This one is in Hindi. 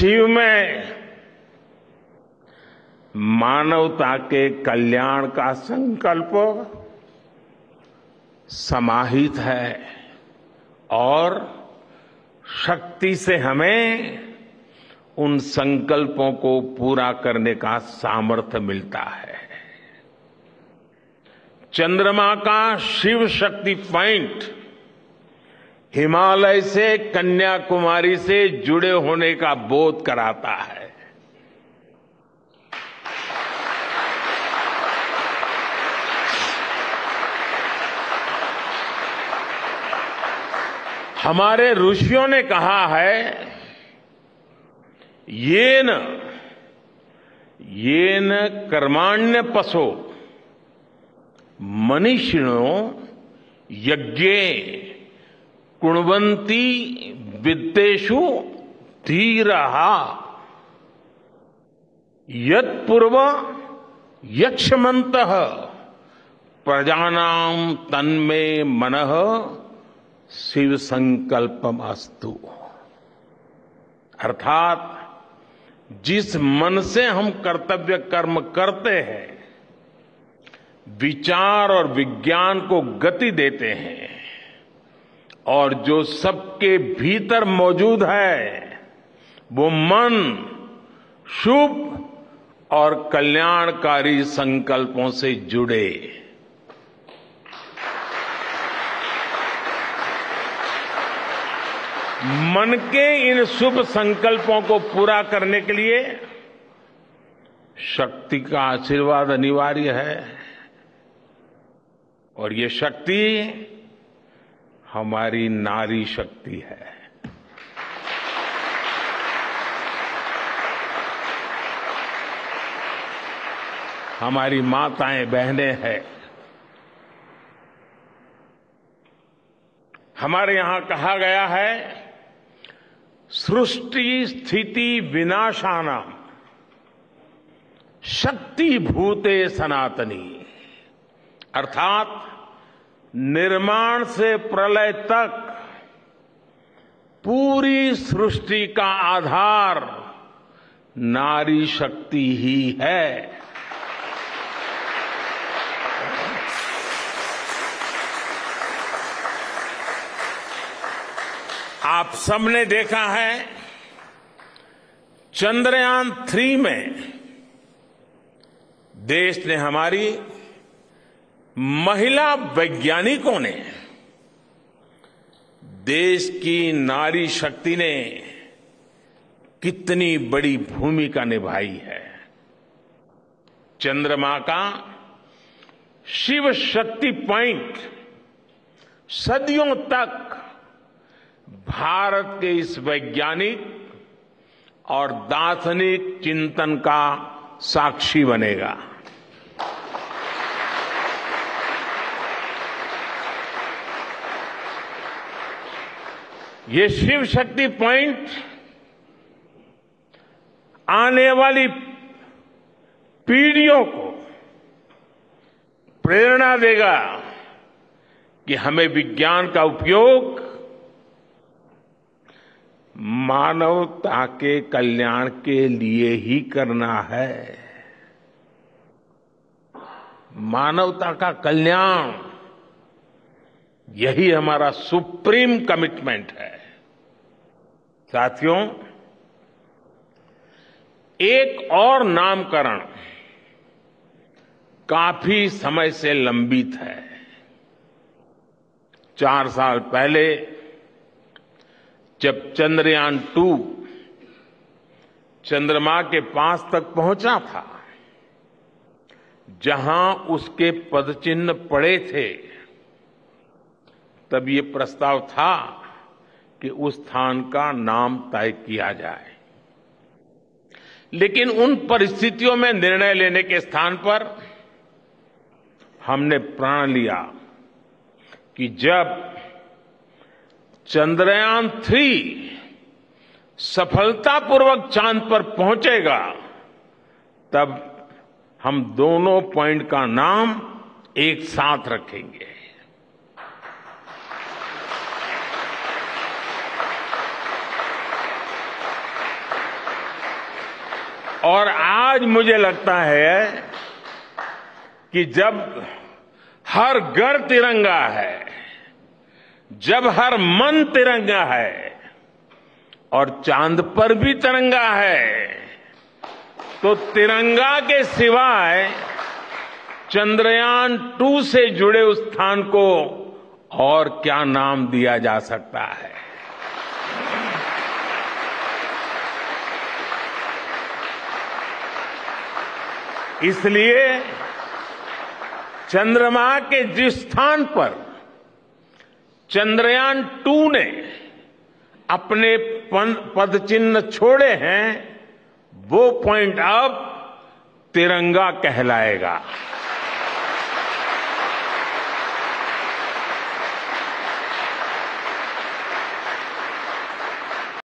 शिव में मानवता के कल्याण का संकल्प समाहित है और शक्ति से हमें उन संकल्पों को पूरा करने का सामर्थ्य मिलता है। चंद्रमा का शिव शक्ति पॉइंट हिमालय से कन्याकुमारी से जुड़े होने का बोध कराता है। हमारे ऋषियों ने कहा है ये न ये न कर्माण्य पशो, मनीषिणो यज्ञे। कुणवंती विद्येषु धीर। यत्पूर्व यक्षमंत प्रजानाम तन्मे मन शिव संकल्पम अस्तु अर्थात जिस मन से हम कर्तव्य कर्म करते हैं, विचार और विज्ञान को गति देते हैं और जो सबके भीतर मौजूद है, वो मन, शुभ और कल्याणकारी संकल्पों से जुड़े। मन के इन शुभ संकल्पों को पूरा करने के लिए शक्ति का आशीर्वाद अनिवार्य है। और ये शक्ति हमारी नारी शक्ति है। हमारी माताएँ, बहनें हैं। हमारे यहाँ कहा गया है, सृष्टि स्थिति विनाशाना, शक्ति भूते सनातनी। अर्थात निर्माण से प्रलय तक पूरी सृष्टि का आधार नारी शक्ति ही है। आप सबने देखा है चंद्रयान थ्री में देश ने हमारी महिला वैज्ञानिकों ने देश की नारी शक्ति ने कितनी बड़ी भूमिका निभाई है। चंद्रमा का शिव शक्ति पॉइंट सदियों तक भारत के इस वैज्ञानिक और दार्शनिक चिंतन का साक्षी बनेगा। ये शिव शक्ति पॉइंट आने वाली पीढ़ियों को प्रेरणा देगा कि हमें विज्ञान का उपयोग मानवता के कल्याण के लिए ही करना है। मानवता का कल्याण, यही हमारा सुप्रीम कमिटमेंट है। साथियों, एक और नामकरण काफ़ी समय से लंबित है। चार साल पहले, जब चंद्रयान टू चंद्रमा के पास तक पहुँचा था, जहाँ उसके पदचिन्ह पड़े थे, तब ये प्रस्ताव था कि उस स्थान का नाम तय किया जाए। लेकिन उन परिस्थितियों में निर्णय लेने के स्थान पर हमने प्रण लिया कि जब चंद्रयान थ्री सफलतापूर्वक चाँद पर पहुंचेगा, तब हम दोनों पॉइंट का नाम एक साथ रखेंगे। और आज मुझे लगता है कि जब हर घर तिरंगा है, जब हर मन तिरंगा है, और चाँद पर भी तिरंगा है तो तिरंगा के सिवाय चंद्रयान टू से जुड़े उस स्थान को और क्या नाम दिया जा सकता है? इसलिए चंद्रमा के जिस स्थान पर चंद्रयान टू ने अपने पद चिन्ह छोड़े हैं, वो पॉइंट अब तिरंगा कहलाएगा।